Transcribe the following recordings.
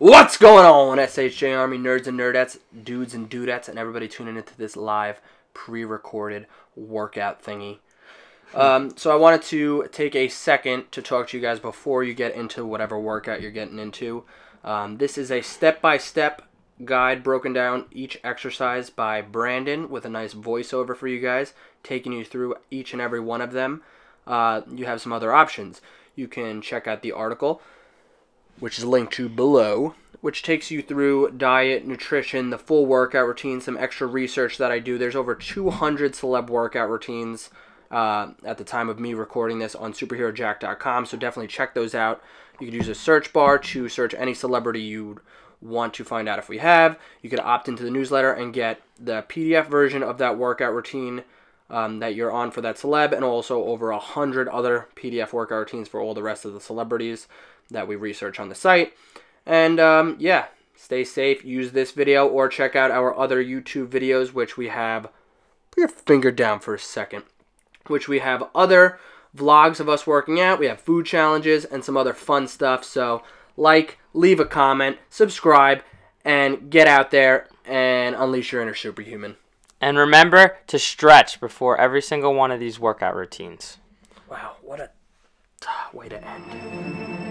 What's going on, SHJ Army nerds and nerdettes, dudes and dudettes, and everybody tuning into this live pre-recorded workout thingy. Um, so I wanted to take a second to talk to you guys before you get into whatever workout you're getting into. Um, this is a step-by-step guide broken down each exercise by Brandon with a nice voiceover for you guys, taking you through each and every one of them. Uh, you have some other options. You can check out the article which is linked to below, which takes you through diet, nutrition, the full workout routine, some extra research that I do. There's over 200 celeb workout routines uh, at the time of me recording this on superherojacked.com, so definitely check those out. You could use a search bar to search any celebrity you want to find out if we have. You could opt into the newsletter and get the PDF version of that workout routine um, that you're on for that celeb, and also over a hundred other PDF workout routines for all the rest of the celebrities that we research on the site. And um, yeah, stay safe. Use this video or check out our other YouTube videos, which we have. Put your finger down for a second. Which we have other vlogs of us working out. We have food challenges and some other fun stuff. So like, leave a comment, subscribe, and get out there and unleash your inner superhuman. And remember to stretch before every single one of these workout routines. Wow, what a way to end.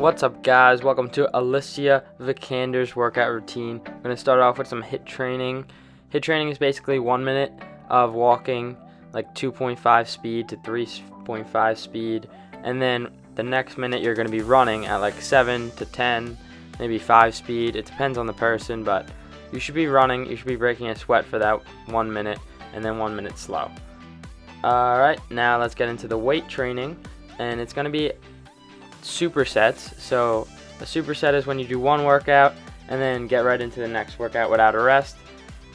What's up, guys? Welcome to Alicia Vikander's workout routine. I'm going to start off with some HIIT training. HIIT training is basically one minute of walking, like 2.5 speed to 3.5 speed, and then the next minute you're going to be running at like 7 to 10, maybe 5 speed. It depends on the person, but you should be running, you should be breaking a sweat for that one minute, and then one minute slow. Alright, now let's get into the weight training, and it's going to be supersets. So a superset is when you do one workout and then get right into the next workout without a rest.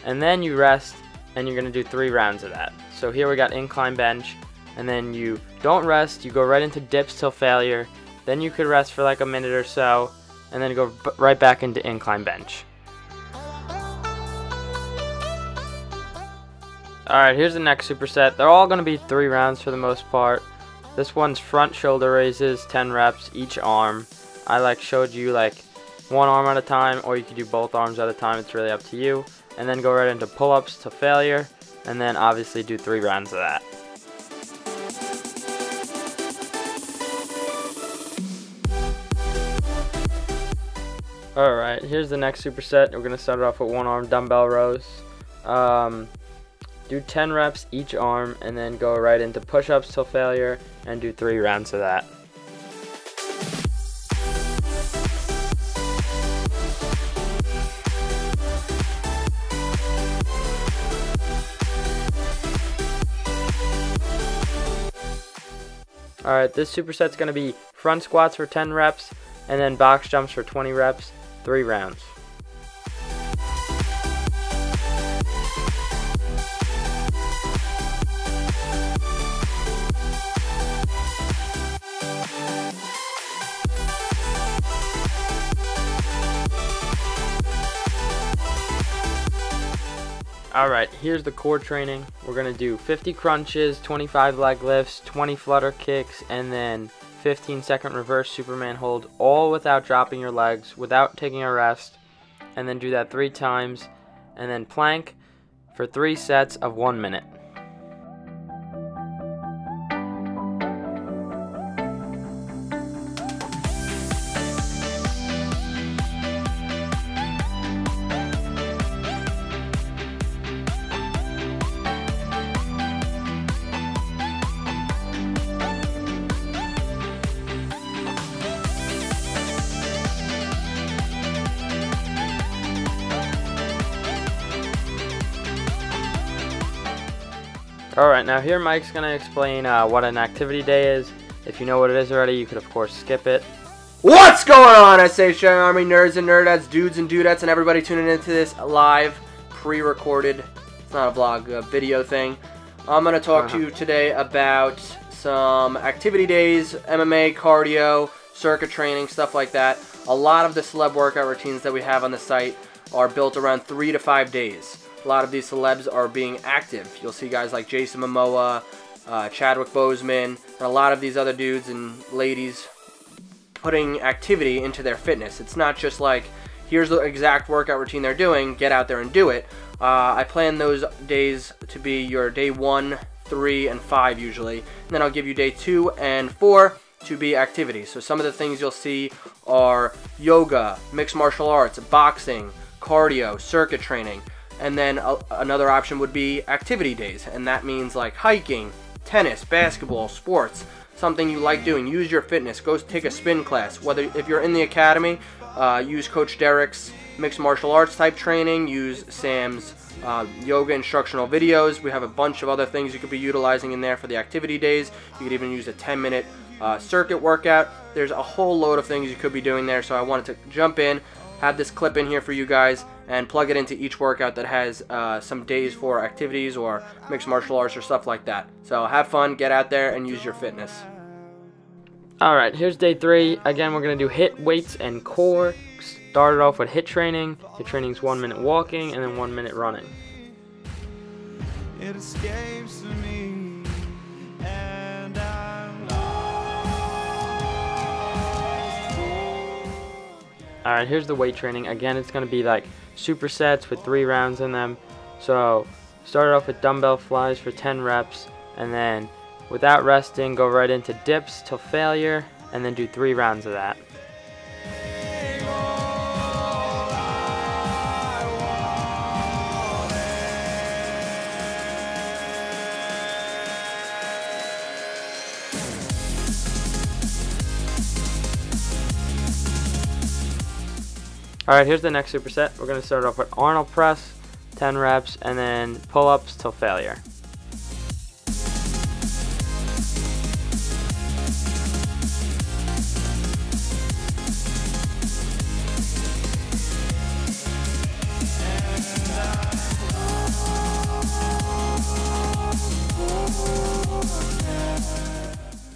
And then you rest and you're going to do three rounds of that. So here we got incline bench and then you don't rest, you go right into dips till failure. Then you could rest for like a minute or so and then go right back into incline bench. Alright, here's the next superset. They're all going to be three rounds for the most part. This one's front shoulder raises, 10 reps each arm. I like showed you like one arm at a time or you could do both arms at a time. It's really up to you. And then go right into pull-ups to failure and then obviously do three rounds of that. Alright, here's the next superset. We're going to start off with one arm dumbbell rows. Um, do 10 reps each arm and then go right into push-ups till failure and do three rounds of that. Alright, this superset's going to be front squats for 10 reps and then box jumps for 20 reps, three rounds. Alright, here's the core training. We're to do 50 crunches, 25 leg lifts, 20 flutter kicks, and then 15 second reverse Superman hold, all without dropping your legs, without taking a rest. And then do that three times. And then plank for three sets of one minute. Alright, now here Mike's going to explain uh, what an activity day is. If you know what it is already, you could of course skip it. What's going on, SHJ Army nerds and nerdettes, dudes and dudettes, and everybody tuning into this live, pre-recorded, it's not a vlog, a video thing. I'm going to talk to you today about some activity days, MMA, cardio, circuit training, stuff like that. A lot of the celeb workout routines that we have on the site are built around three to five days. A lot of these celebs are being active. You'll see guys like Jason Momoa, uh, Chadwick Boseman, and a lot of these other dudes and ladies putting activity into their fitness. It's not just like, here's the exact workout routine they're doing, get out there and do it. Uh, I plan those days to be your day one, three, and five usually. And then I'll give you day two and four to be activities. So some of the things you'll see are yoga, mixed martial arts, boxing, cardio, circuit training. And then a, another option would be activity days. And that means like hiking, tennis, basketball, sports, something you like doing. Use your fitness. Go take a spin class. Whether if you're in the academy, uh, use Coach Derek's mixed martial arts type training. Use Sam's uh, yoga instructional videos. We have a bunch of other things you could be utilizing in there for the activity days. You could even use a 10 minute uh, circuit workout. There's a whole load of things you could be doing there. So I wanted to jump in, have this clip in here for you guys, and plug it into each workout that has uh, some days for activities or mixed martial arts or stuff like that. So have fun, get out there, and use your fitness. All right, here's day three. Again, we're gonna do HIIT, weights, and core. Started off with HIIT training. HIIT training is one minute walking and then one minute running. It escapes me All right, here's the weight training. Again, it's gonna be like supersets with three rounds in them. So, started off with dumbbell flies for 10 reps, and then without resting, go right into dips till failure, and then do three rounds of that. Alright, here's the next superset. We're going to start off with Arnold press, 10 reps, and then pull-ups till failure.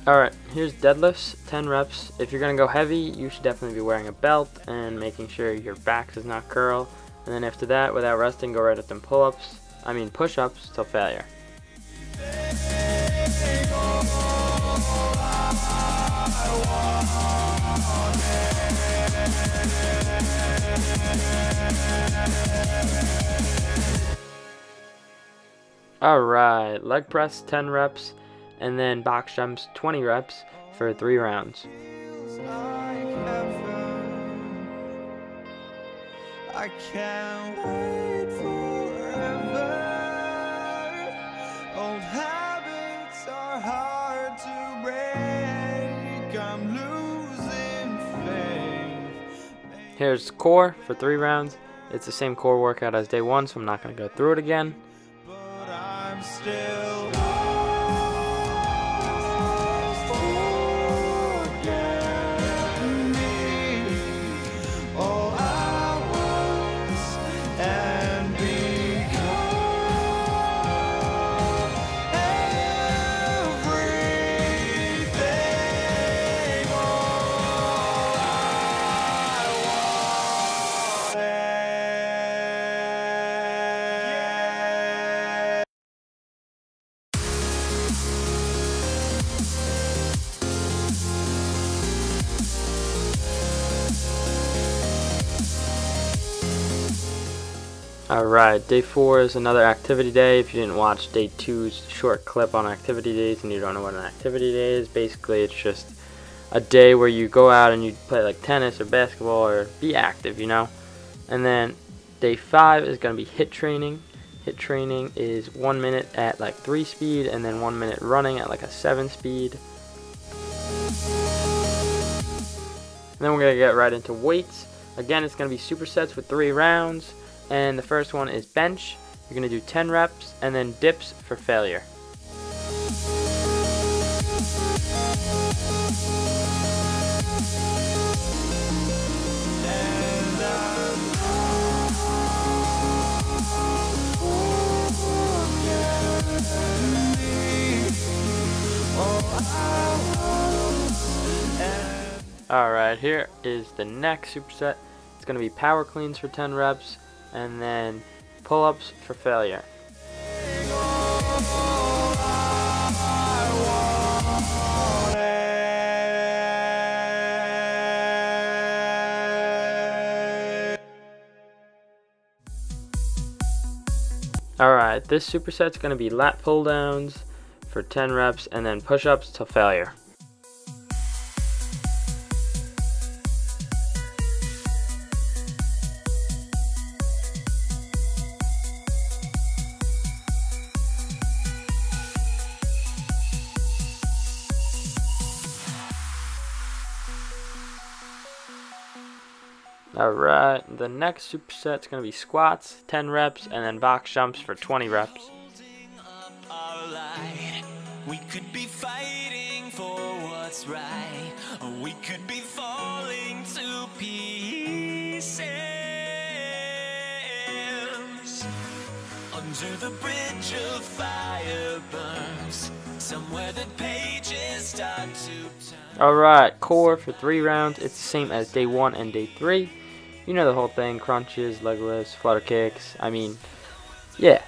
Alright, here's deadlifts, 10 reps. If you're to go heavy, you should definitely be wearing a belt and making sure your back does not curl. And then after that, without resting, go right at them pull-ups, I mean push-ups, till failure. Alright, leg press 10 reps, and then box jumps 20 reps for three rounds. I can't wait forever. Old habits are hard to break. I'm losing faith. Here's core for three rounds. It's the same core workout as day one, so I'm not going to go through it again. Alright, day four is another activity day. If you didn't watch day two's short clip on activity days and you don't know what an activity day is, basically it's just a day where you go out and you play like tennis or basketball or be active, you know? And then day five is going to be HIIT training. HIIT training is one minute at like three speed and then one minute running at like a seven speed. And then we're going to get right into weights. Again, it's going to be supersets with three rounds. And the first one is bench. You're to do 10 reps and then dips for failure. Alright, here is the next superset. It's going to be power cleans for 10 reps and then pull-ups for failure. Alright, this superset's going to be lat pull downs for 10 reps and then push ups to failure. Alright, the next superset's going to be squats, 10 reps, and then box jumps for 20 reps. We could be fighting for what's right, or we could be falling to pieces. Under the bridge of fire burns, somewhere the pages start to Alright, core for three rounds. It's the same as day one and day three. You know the whole thing, crunches, leg lifts, flutter kicks. I mean, yeah.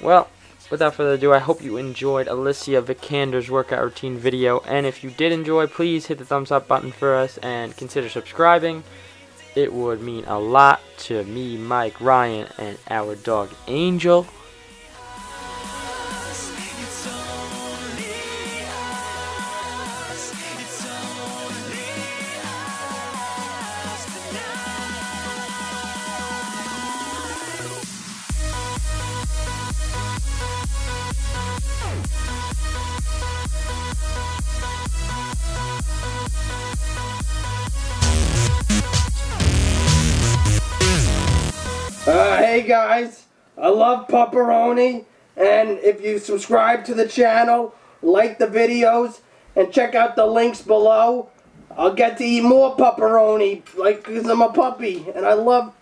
Well, without further ado, I hope you enjoyed Alicia Vikander's workout routine video. And if you did enjoy, please hit the thumbs up button for us and consider subscribing. It would mean a lot to me, Mike, Ryan, and our dog Angel. Hey guys, I love pepperoni, and if you subscribe to the channel, like the videos, and check out the links below, I'll get to eat more pepperoni, like, cause I'm a puppy, and I love,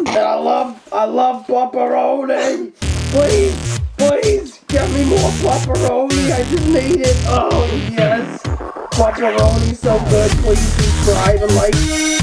and I love, I love pepperoni. Please, please, get me more pepperoni, I just need it. Oh, yes. Pepperoni so good, please subscribe and like.